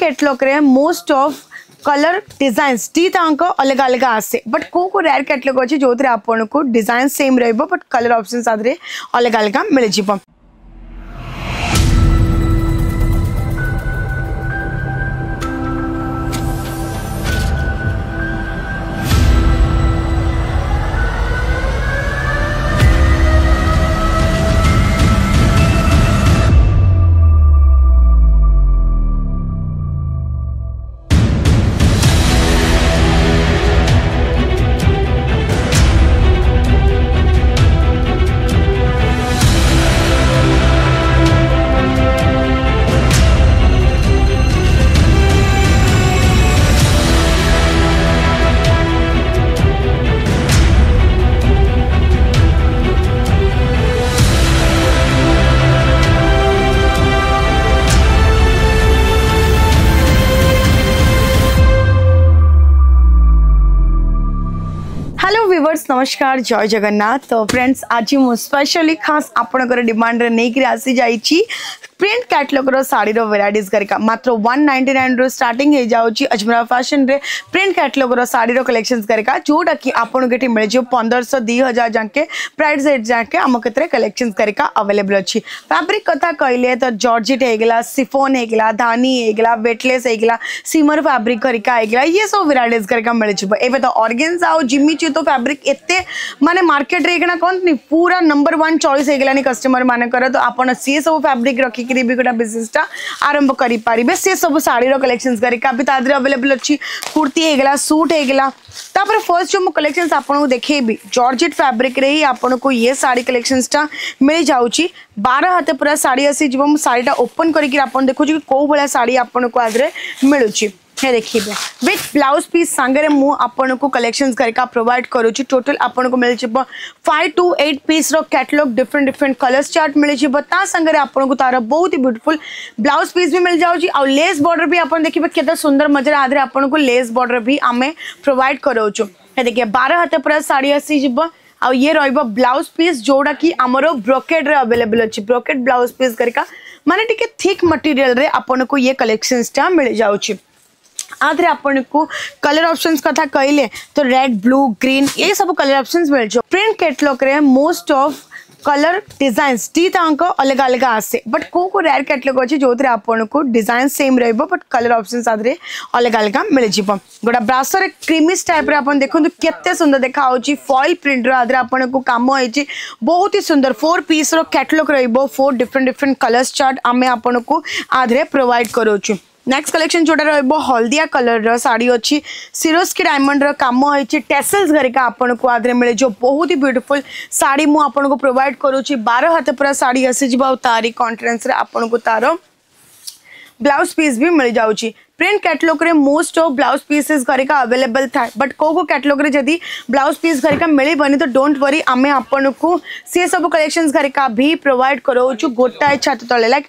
Catalogue रे most of colour design टी तो तक अलग अलग आसे बट कौ कौ रेयर कैटलग अच्छे जो थे आपको डिज़ाइन सेम रट कलर अपसन आदि अलग अलग मिल जाए हेलो व्यूवर्स नमस्कार जय जगन्नाथ तो फ्रेंड्स आज मुझे स्पेशली खास आपणकर डिमांड नहीं कि प्रिंट कैटलगर शाढ़ीर भेराइट गरिका मात्र वन नाइंटी नाइन रु स्टार्टिंग अजमेरा फ़ैशन रे प्रिंट कैटलगर शाढ़ीर कलेक्शन गरिका जोटा कि आपको ये मिल जाए पंद्रश दुई हज़ार जाके प्राइस रेट जाके आम क्षेत्र कलेक्शन गरिका अवेलेबल अच्छी। फैब्रिक कथा कहले तो जॉर्जेट होगा सिफोन होगा धानी होगा वेटलेस होगा सीमर फैब्रिक होगा ये सब भेराइट गरिका मिल जाए एवं तो अर्गेन्स आउ जिमी तो फैब्रिक एत माने मार्केट रे कहते पूरा नंबर वन चॉइस होगलानी कस्टमर मानकर तो आप सी सब फैब्रिक रखिकी भी गोटे बिजनेसटा आरंभ करेंगे सी सब शाढ़ी कलेक्शन करके अवेलेबल अच्छी कुर्ती होगा सुट होगा तापर फ़र्स्ट जो मुझे कलेक्शन आपको देखेबी जॉर्जेट फैब्रिक रे ही आपको ये शाढ़ी कलेक्शनटा मिल जाऊँगी बार हाथ पूरा शाढ़ी आसी शाढ़ीटा ओपन करके देखुची कौ भाया शाढ़ी आपको आदि मिलूँ हे देखिए विथ ब्लाउज पीस सांगे मु कलेक्शन करके प्रोवाइड करुच्ची टोटल आपन को मिल फाइव टू एट पीस रो catalogue different different colours chart मिल सांगे आपन को तार बहुत ही ब्यूटीफुल ब्लाउज पीस भी मिल जाऊँगी आउ लेस बॉर्डर भी आप देखिए केते सुंदर मजार आधे आपन को लेस बॉर्डर भी आम प्रोवाइड कराऊँ देखिए बारह हाथ पूरा शाढ़ी आसी आ ये ब्लाउज पीस जोड़ा कि आमर ब्रोकेड अवेलेबल अच्छी ब्रोकेड ब्लाउज पीस करका माने टिके थिक मटेरियल रे आपन को ये कलेक्शंसटा मिल जाऊँगी कलर ऑप्शंस कथा कहले तो रेड ब्लू ग्रीन ये सब कलर ऑप्शंस मिल जाओ प्रिंट कैटलॉग रे मोस्ट ऑफ़ कलर डिज़ाइन टी तांक अलग अलग आसे बट को को रेयर कैटलॉग अच्छे जो आपन को डिज़ाइन सेम रही बट कलर ऑप्शंस आधे अलग अलग मिल गोटा ब्रासर क्रीमिश टाइप रे आपन देखंतु केते सुंदर देखा होची फॉइल प्रिंट रो आधे आपन काम होची बहुत ही सुंदर फोर पीस रो catalogue four different different colours chart आमे आपन को आधे प्रोवाइड करोछु नेक्स्ट कलेक्शन जोटा रल्दिया कलर शाढ़ी अच्छी सिरोज की डायमंड राम होती टेसल्स घरिका आपन को आदि मिले जो बहुत ही ब्यूटीफुल शाढ़ी मुझे को प्रोवाइड करुच्ची बार हाथ पूरा शाढ़ी आसीज तारी आपन को तार ब्लाउज पीस भी मिल जाऊँगी प्रिंट कैटलॉग रे मोस्ट ऑफ़ ब्लाउज पीसेस घरिका अवेलेबल था बट को को कैटलॉग रे जदी ब्लाउज पीस घरिका मिलबनी तो डोंट वरी आमे आपन को सी सब कलेक्शंस घरिका भी प्रोवाइड करोचु गोटाए छत तले लाइक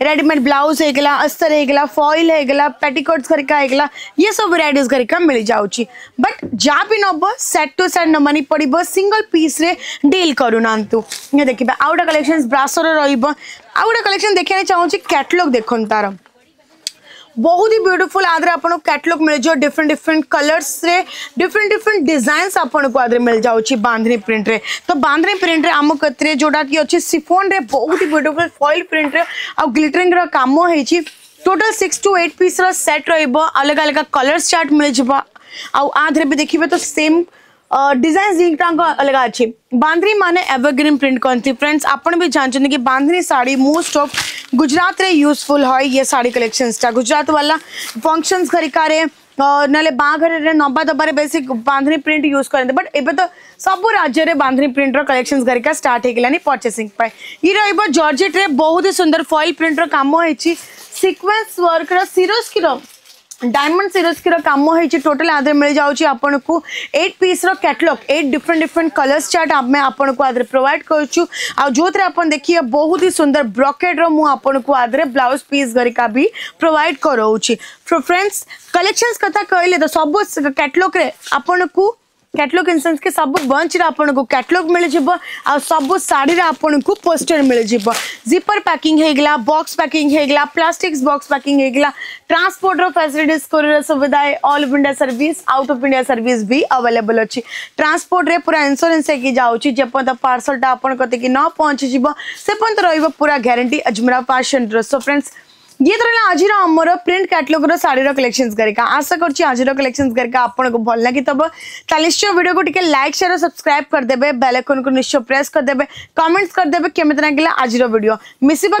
रेडीमेड ब्लाउज होगा अस्तर होगा फॉइल होगा पेटिकोट्स घरिका ये सब भेराइट घरिका मिल जाऊँगी बट जहाँ भी नब सेट टू सेट नबानी पड़ो सिंगल पीस रे डील करूना देखिए आउ गोटे कलेक्शन ब्रासर रही गोटे कलेक्शन देखे चाहूँगी कैटलग देखो तार। बहुत ही ब्यूटीफुल आदि आपको कैटलॉग मिल जाए डिफरेंट डिफरेंट कलर्स रे डिफरेंट डिफरेंट डिजाइंस आपको आदि मिल जाऊँगी बांधनी प्रिंट रे। तो बांधनी प्रिंट रे आम कतरे जोटा कि अच्छे सिफोन रे, बहुत ही ब्यूटीफुल फॉइल प्रिंट रे आ ग्लिटरिंग काम होती total six two eight piece रो सेट अलग अलग कलर्स चार्ट मिल जाए आधे भी देखिए तो सेम डिज़ाइन दिटाक अलग अच्छी बांधनी माने एवरग्रीन प्रिंट करती फ्रेंड्स आप जानते कि बांधनी साड़ी मोस्ट ऑफ़ गुजरात रे यूजफुल है ये साड़ी कलेक्शंसटा गुजरात वाला फ़ंक्शन खरीकार ना बाघर नबा दबार बेस बांधनी प्रिंट यूज़ करते बट ए तो सब राज्य में बांधनी प्रिंटर कलेक्शन घरिका स्टार्ट परचेसिंग ये जर्जेट्रे बहुत ही सुंदर फइल प्रिंटर काम होती सिक्वेन्स वर्क रिरोज की डायमंड सीरीज़ की काम होती टोटल आदि मिल जाऊँगी आपन को eight piece catalogue eight different different colours chart आम आपन को आदि प्रोवाइड करुँ जो आप देखिए, बहुत ही सुंदर ब्रकेड मुझे को आदि ब्लाउज पीस घरिका भी प्रोवाइड कराऊँ फ्रेंड्स कलेक्शन कथा कहले तो सब कैटलॉग रे आपन को कैटलॉग मिल जिवो आ सब रे आपन को पोस्टर मिल जिवो जिपर पैकिंग हे गला बॉक्स पैकिंग हे गला प्लास्टिक्स बॉक्स पैकिंग हे गला ट्रांसपोर्ट रो फैसिलिटीज़ कोरियर सुविधा all of India service out of India service भी अवेलेबल अछि ट्रांसपोर्ट रे पूरा इंश्योरेंस है कि जाउची जेपन पार्सल टा आपन कते कि न पहुँच जिवो से ये तो आज आमर प्रिंट कैटलग शाढ़ी कलेक्शन करके आशा कर आज कलेक्शन करके आपको भल लगी। तब निश्चय वीडियो को लाइक शेयर सब्सक्राइब करदे बेलैकन को निश्चय प्रेस करदे कमेंट्स करदे केमी लगे आज जय मिसवा